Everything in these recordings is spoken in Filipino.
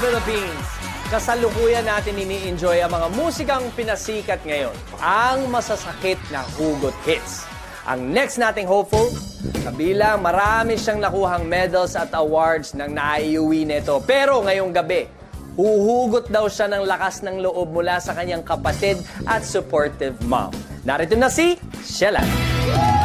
Philippines. Kasalukuyan natin ini-enjoy ang mga musikang pinasikat ngayon. Ang masasakit na hugot hits. Ang next nating hopeful, kabilang marami siyang nakuhang medals at awards nang naiuwi nito. Pero ngayong gabi, huhugot daw siya ng lakas ng loob mula sa kanyang kapatid at supportive mom. Narito na si Sheila. Hi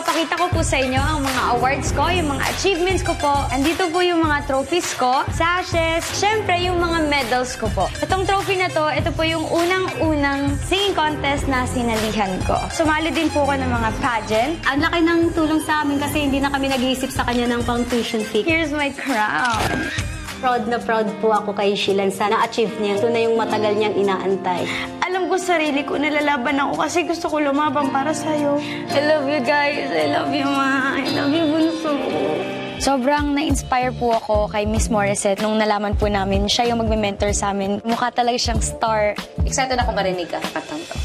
guys! Papakita ko po sa inyo ang mga awards ko, yung mga achievements ko po. Andito po yung mga trophies ko, sashes, syempre yung mga medals ko po. Itong trophy na to, ito po yung unang-unang singing contest na sinalihan ko. Sumali din po ako ng mga pageant. Ang laki ng tulong sa amin kasi hindi na kami nag-iisip sa kanya ng pang tuition fee. Here's my crown. Proud na proud po ako kay Shilan sa na-achieve niya. Ito na yung matagal niyang inaantay. Alam ko sarili ko, nalalaban ako kasi gusto ko lumabang para sa'yo. Love you guys. I love you, ma. I love you, bunso. Sobrang na-inspire po ako kay Miss Morissette nung nalaman po namin siya yung magme-mentor sa amin. Mukha talaga siyang star. Excited ako marinig ka sa katang to.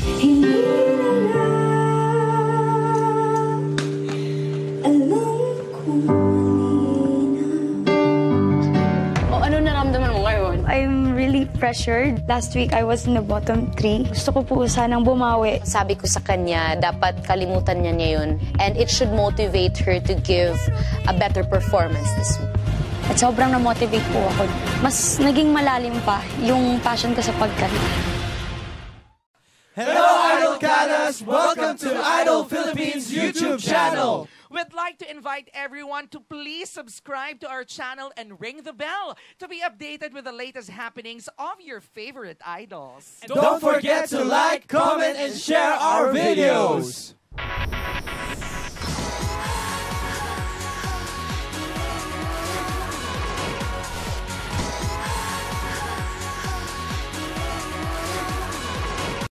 O ano naramdaman mo? I'm really pressured. Last week, I was in the bottom three. Gusto ko po sanang bumawi. Sabi ko sa kanya, dapat kalimutan niya niya yun. And it should motivate her to give a better performance this week. At sobrang na-motivate po ako. Mas naging malalim pa yung passion ko sa pagkanta. Hello, Idol Canas! Welcome to Idol Philippines YouTube channel! We'd like to invite everyone to please subscribe to our channel and ring the bell to be updated with the latest happenings of your favorite idols. Don't forget to like, comment, and share our videos!